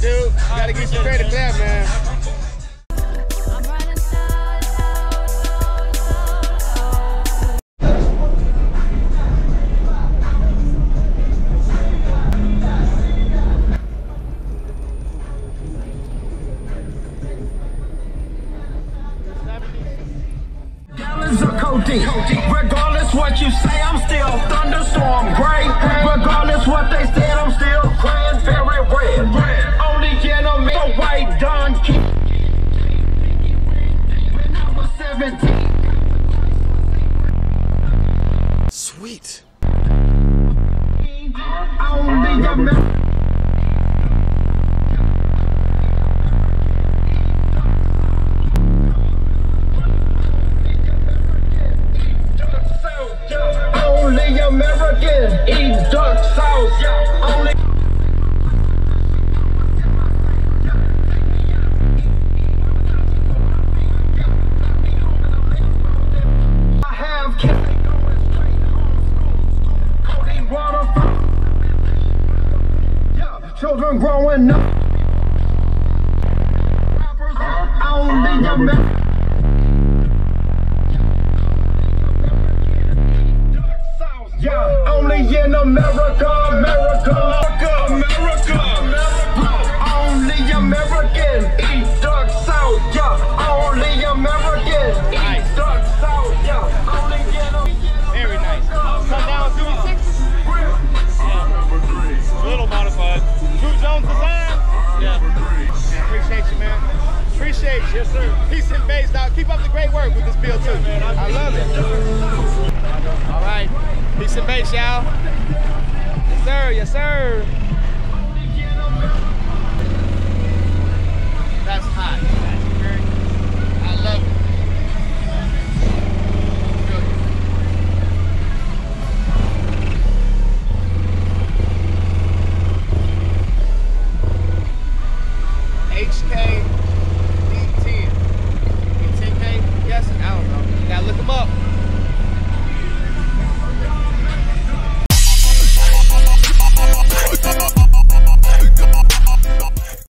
Gotta get you credit for that, man. Regardless what you say, I'm still 17. Sweet. Only American. Children growing up. Rappers. Yeah, only in America, America, Appreciate you. Yes, sir. Peace and bass, dog. Keep up the great work with this build, too. man, I love it. All right. Peace and bass, y'all. Yes, sir. Yes, sir. That's hot. I love it. HK D10. 10K? Yes, I don't know. Gotta look them up.